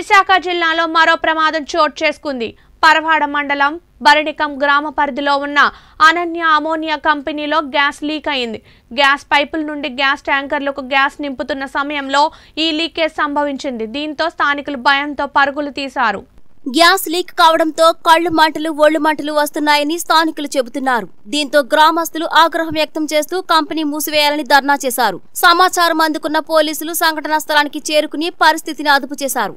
విశాఖ జిల్లాలో మరో ప్రమాదం చోటు చేసుకుంది. పరవాడ మండలం బరణికం గ్రామ పరిధిలో ఉన్న అనన్య అమోనియా కంపెనీలో గ్యాస్ లీక్ అయింది. గ్యాస్ పైపుల నుండి గ్యాస్ ట్యాంకర్లకు గ్యాస్ నింపుతున్న సమయంలో ఈ లీకేజ్ సంభవించింది. దీంతో స్థానికులు భయంతో పరుగులు తీశారు. గ్యాస్ లీక్ కావడంతో కళ్ళు మంటలు ఒళ్ళు మంటలు వస్తున్నాయని స్థానికులు చెబుతున్నారు. దీంతో గ్రామస్తులు ఆగ్రహం వ్యక్తం చేస్తూ కంపెనీ మూసివేయాలని ధర్నా చేశారు. సమాచారం అందుకున్న పోలీసులు సంఘటనా స్థలానికి చేరుకుని పరిస్థితిని అదుపు చేశారు